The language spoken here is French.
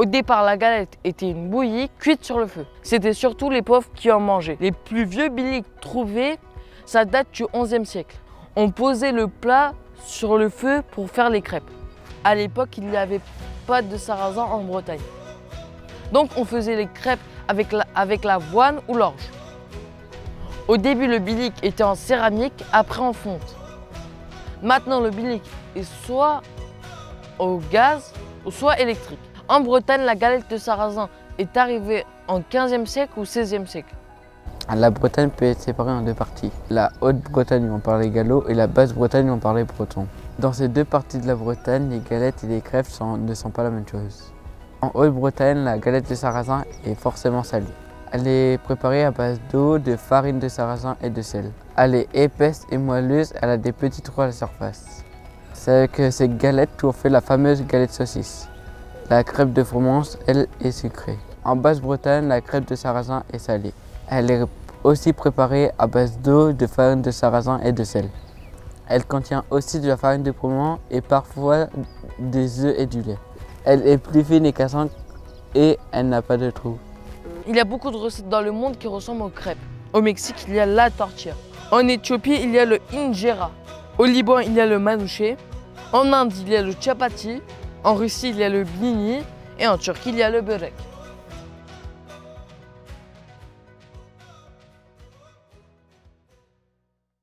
Au départ, la galette était une bouillie cuite sur le feu. C'était surtout les pauvres qui en mangeaient. Les plus vieux biliques trouvés, ça date du 11e siècle. On posait le plat sur le feu pour faire les crêpes. À l'époque, il n'y avait pas de sarrasin en Bretagne. Donc on faisait les crêpes avec la- l'avoine ou l'orge. Au début, le bilic était en céramique, après en fonte. Maintenant, le bilic est soit au gaz soit électrique. En Bretagne, la galette de sarrasin est arrivée en 15e siècle ou 16e siècle? La Bretagne peut être séparée en deux parties. La Haute-Bretagne où on parlait gallo et la Basse-Bretagne où on parlait breton. Dans ces deux parties de la Bretagne, les galettes et les crêpes ne sont pas la même chose. En Haute-Bretagne, la galette de sarrasin est forcément salée. Elle est préparée à base d'eau, de farine de sarrasin et de sel. Elle est épaisse et moelleuse, elle a des petits trous à la surface. C'est avec ces galettes qu'on fait la fameuse galette saucisse. La crêpe de fromage, elle, est sucrée. En Basse-Bretagne, la crêpe de sarrasin est salée. Elle est aussi préparée à base d'eau, de farine de sarrasin et de sel. Elle contient aussi de la farine de piment et parfois des œufs et du lait. Elle est plus fine et cassante et elle n'a pas de trous. Il y a beaucoup de recettes dans le monde qui ressemblent aux crêpes. Au Mexique, il y a la tortilla. En Éthiopie, il y a le injera. Au Liban, il y a le manouché. En Inde, il y a le chapati. En Russie, il y a le blini. Et en Turquie, il y a le börek.